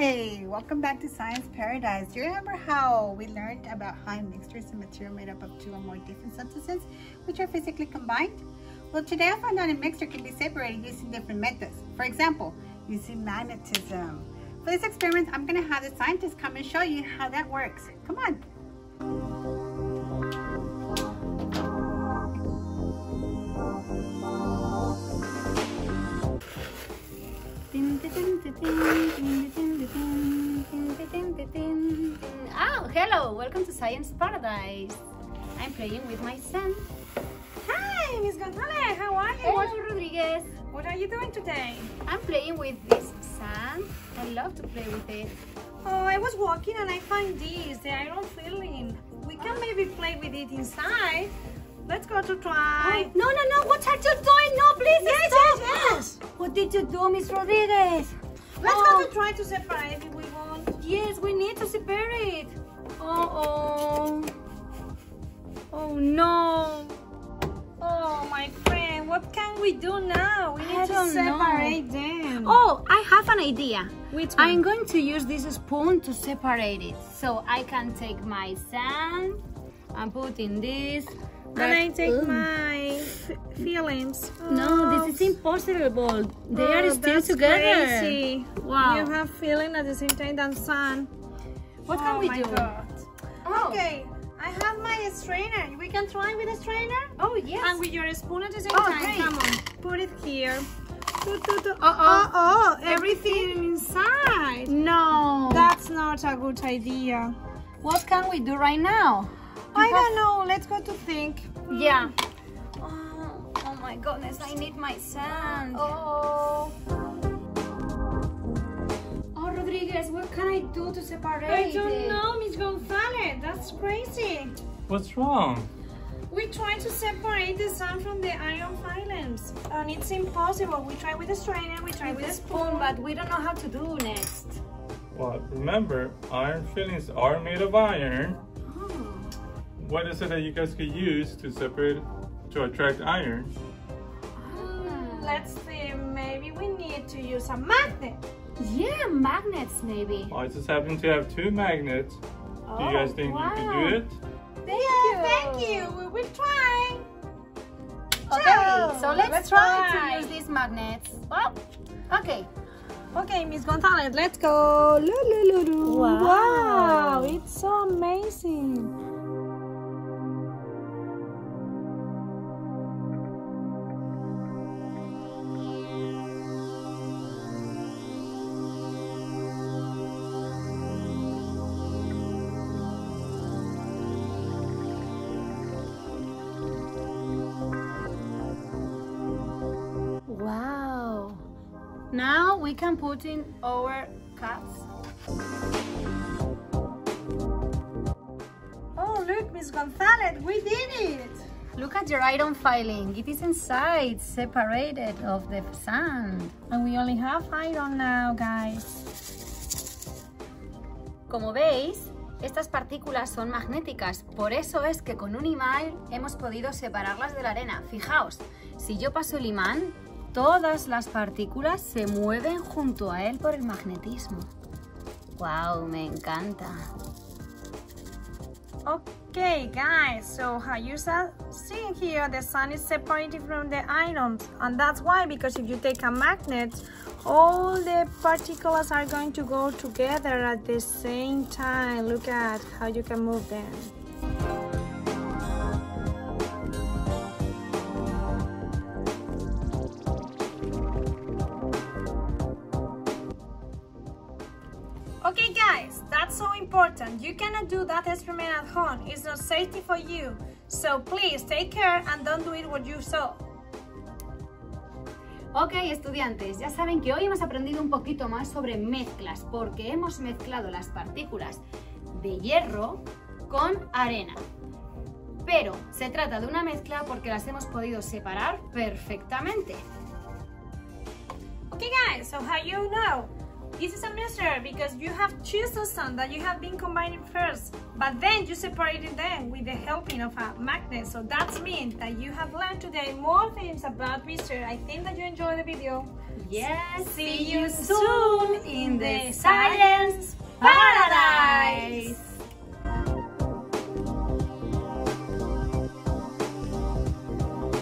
Hi, welcome back to Science Paradise. Do you remember how we learned about how mixtures mixture is a material made up of two or more different substances which are physically combined? Well, today I found out a mixture can be separated using different methods. For example, using magnetism. For this experiment, I'm going to have the scientists come and show you how that works. Come on. Oh, hello! Welcome to Science Paradise. I'm playing with my son. Hi, Miss Gonzalez. How are you? Hello, What, Rodriguez. what are you doing today? I'm playing with this sand. I love to play with it. Oh, I was walking and I found this, the iron filling. We can maybe play with it inside. Let's go to try. Oh, no, no, no! What are you doing? No, please Yes, stop! yes, yes. What did you do, Miss Rodriguez? Let's oh, go to try to separate if we want. Yes, we need to separate. it. Oh, oh. Oh, no. Oh, my friend, what can we do now? We need I to don't know. separate them. Oh, I have an idea. which I'm going to use this spoon to separate it. So I can take my sand and put in this. And I take Ugh. my feelings. No, this oh. is impossible. They Oh, are still that's together. Crazy. Wow. You have feeling at the same time than sun. What can oh we my do? God. Oh. Okay, I have my strainer. We can try with a strainer? Oh, yes. And with your spoon at the same Oh, time. great. Come on, put it here. Do, do, do. Uh-oh. oh, everything inside. no. That's not a good idea. what can we do right now? I don't know. Let's go to think. have- Yeah. Oh, oh my goodness, I need my sand. Oh. Oh, Rodriguez, what can I do to separate I don't it? know, Miss Gonzalez. That's crazy. What's wrong? We try to separate the sand from the iron filings, and it's impossible. We try with a strainer, we try with, With a a spoon, spoon, but we don't know how to do next. Well, remember, iron fillings are made of iron. Oh. What is it that you guys could use to separate, to attract iron? Hmm, let's see. Maybe we need to use a magnet. Yeah, magnets maybe. I just happen to have two magnets. Do you guys think you wow. could do it? Thank you. Thank you. We will try. Okay, so let's, Let's try, try. to use these magnets. Oh, okay. Okay, Miss Gonzalez, let's go. Wow. wow, it's so amazing. Now we can put in our cups. Oh, look, Miss Gonzalez, we did it. Look at your iron filing. It is inside, separated of the sand. And we only have iron now, guys. Como veis, estas partículas son magnéticas, por eso es que con un imán hemos podido separarlas de la arena. Fijaos, si yo paso el imán, todas las partículas se mueven junto a él por el magnetismo. ¡Wow! Me encanta. Okay, guys, so how you sa- see here, the sun is separated from the ions, and that's why, because if you take a magnet, all the particles are going to go together at the same time. Look at how you can move them. Okay guys, that's so important. You cannot do that experiment at home. It's not safety for you. So please take care and don't do it what you saw. Ok, estudiantes, ya saben que hoy hemos aprendido un poquito más sobre mezclas, porque hemos mezclado las partículas de hierro con arena. Pero se trata de una mezcla porque las hemos podido separar perfectamente. Okay guys, so how you know? This is a mixture because you have two substances that you have been combining first, but then you separated them with the helping of a magnet. So that means that you have learned today more things about mixture. I think that you enjoyed the video. Yes, See you soon in the science